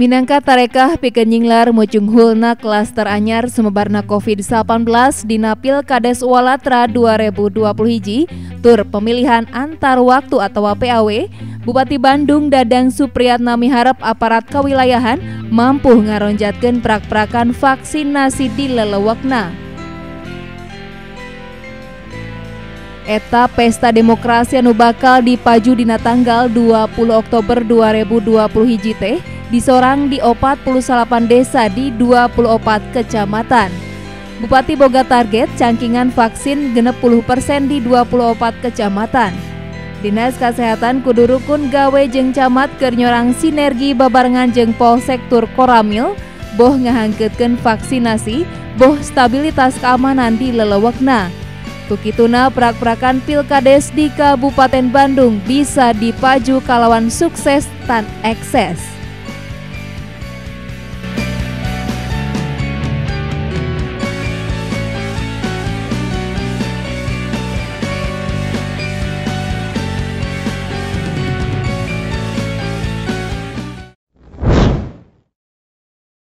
Minangka tarekah pikenyinglar mucung hulna klaster anyar sumebarna COVID-19 dina Pilkades Walatra 2020 hiji tur pemilihan antar waktu atau PAW Bupati Bandung Dadang Supriyatna miharap aparat kewilayahan mampu ngaronjatkeun prak-prakan vaksinasi di lelewakna. Eta pesta demokrasi anu bakal dipaju dina tanggal 20 Oktober 2020 hiji teh disorang di 48 desa di 24 kecamatan. Bupati boga target cangkingan vaksin genep puluh persen di 24 kecamatan. Dinas Kesehatan kudu rukun gawe jeng camat kernyorang sinergi babarengan jeng polsek tur koramil boh ngahangketkeun vaksinasi boh stabilitas keamanan di lelewekna. Tukituna prak-prakan pilkades di Kabupaten Bandung bisa dipaju kalawan sukses tan ekses.